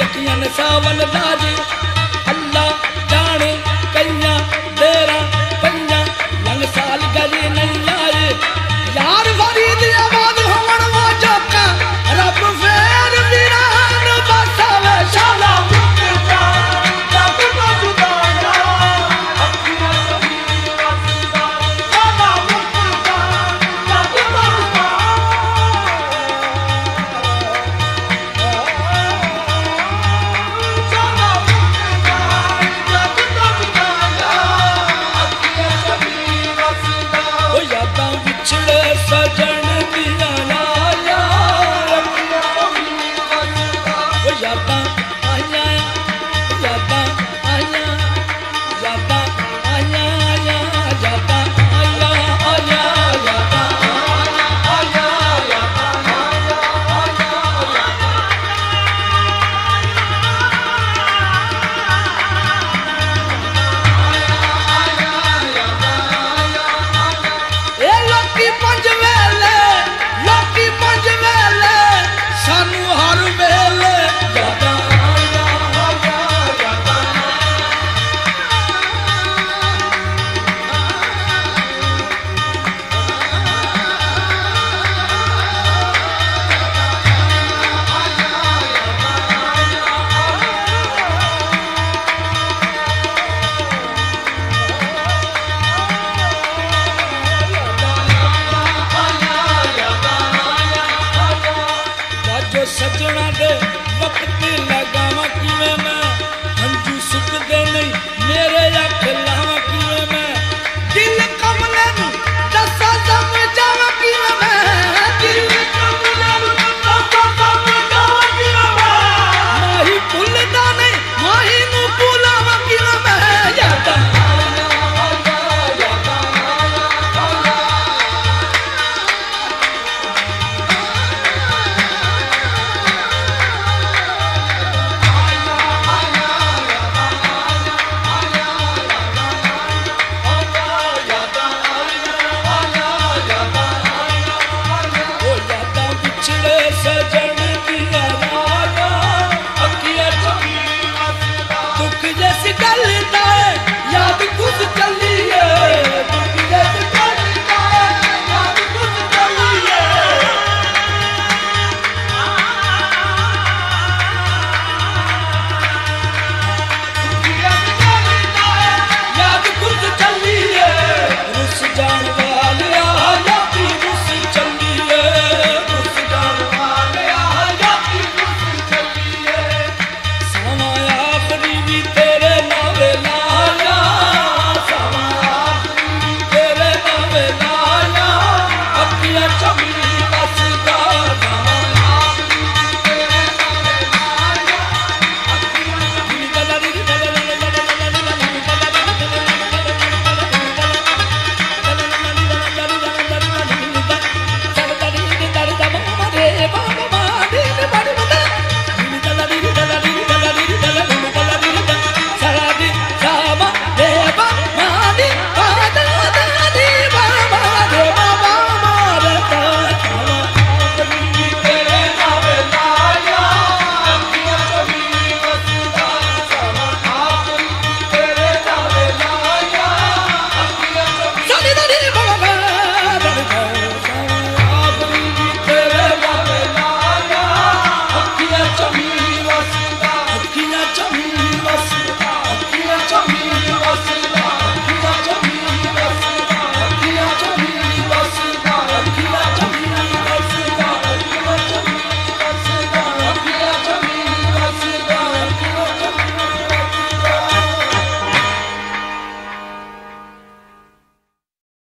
ਅੱਖੀਆਂ ਨਸ਼ਾ ਵੱਲ ਲਾਜੇ